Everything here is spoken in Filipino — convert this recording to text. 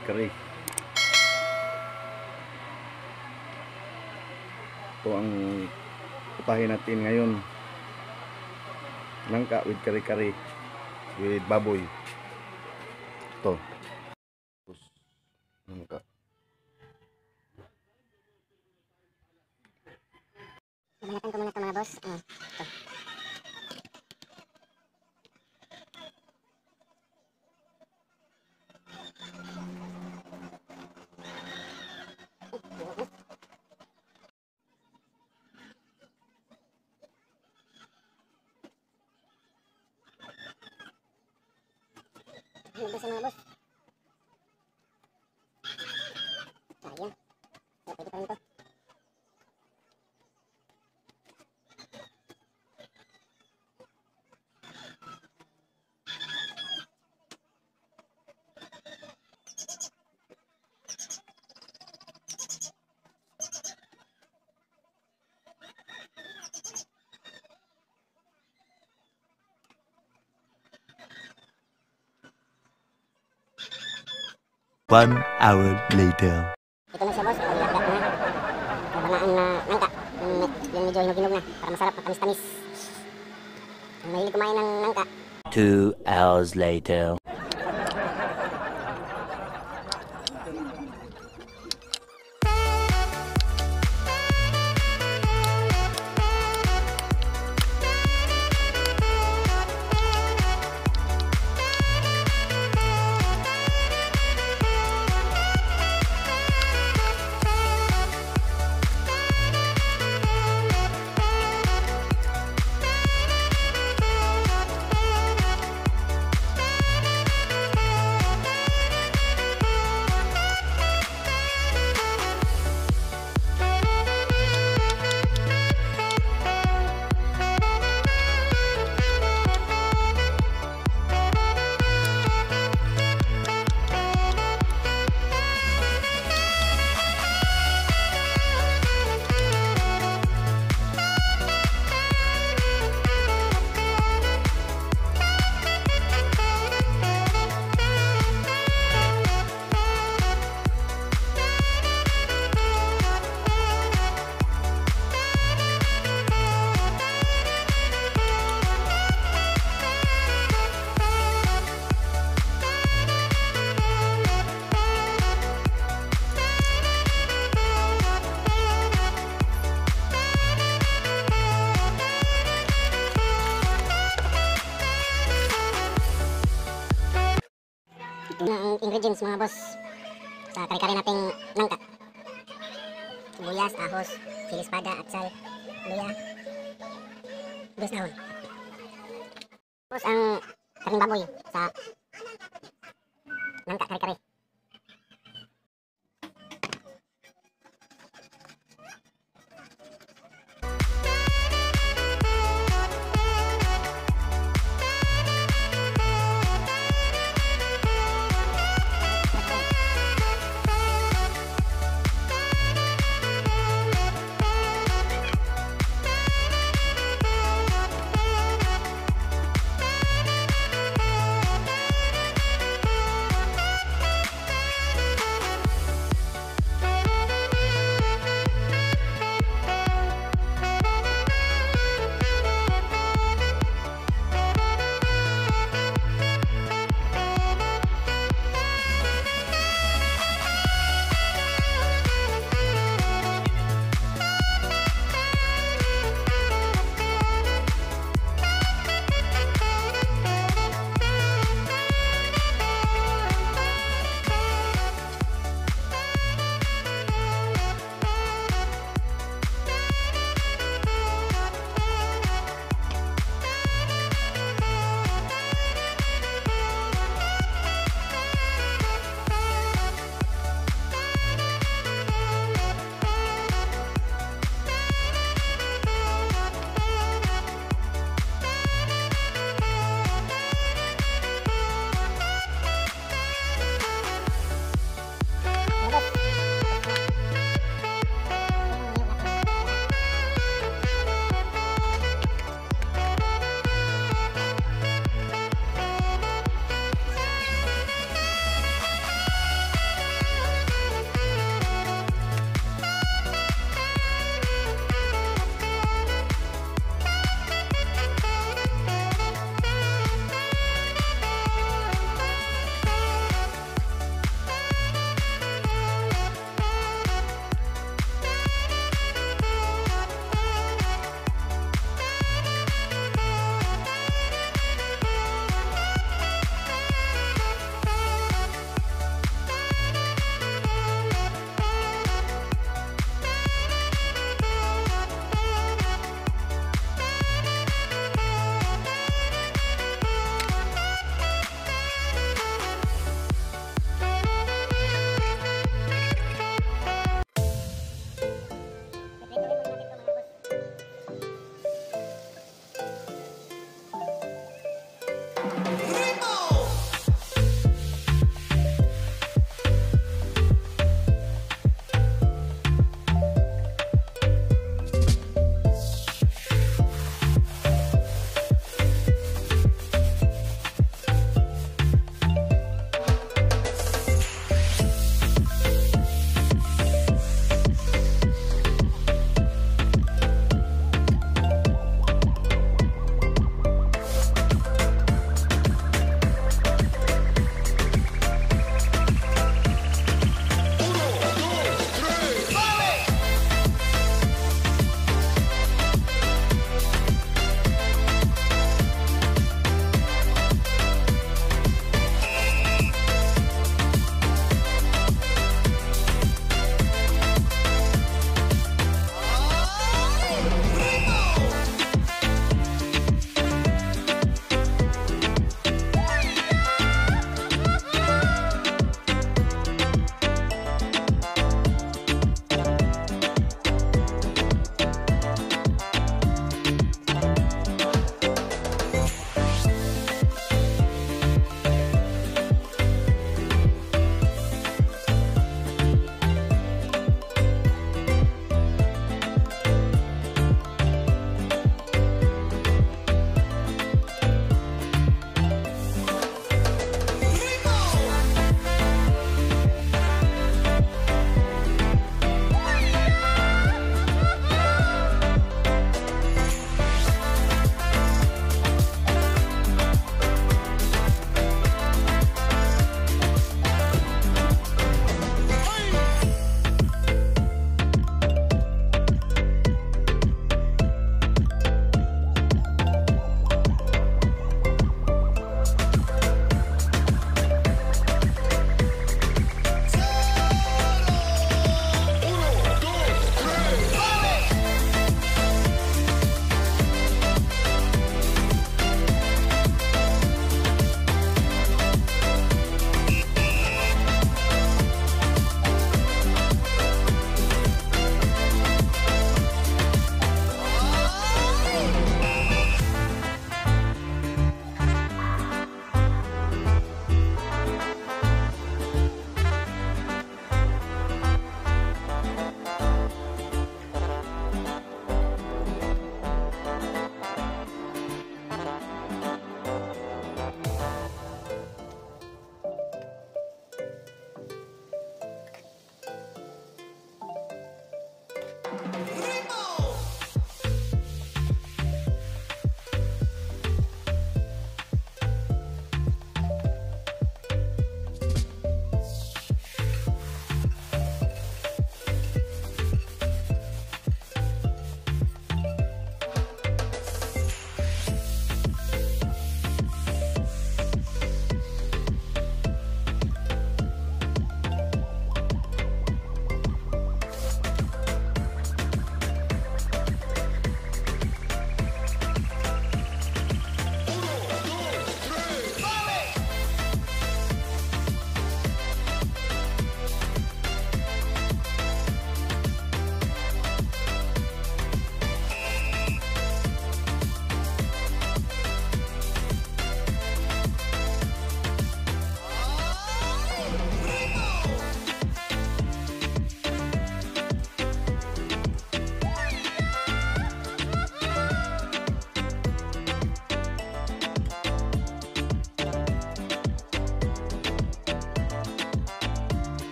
Kari-kari. Ito ang putahin natin ngayon. Nangka with kari-kari. With baboy. Ito. Tapos, Nangka. Banatan ko muna ito mga boss. Ah, ito. Ano ba sa mga boss? One hour later. Ito na siya boss, paglagat na. Kabanaan na nangka. Yung, yung medyo hinog-hinog na. Para masarap, matamis-tamis. Mahilig kumain ng nangka. Two hours later. Ingredients mga boss. Sa kare-kare nating nangka. Sibuyas, ahos, sili espada, atsal, luya. Bis dahon. Tapos ang karing baboy sa nangka kare-kare.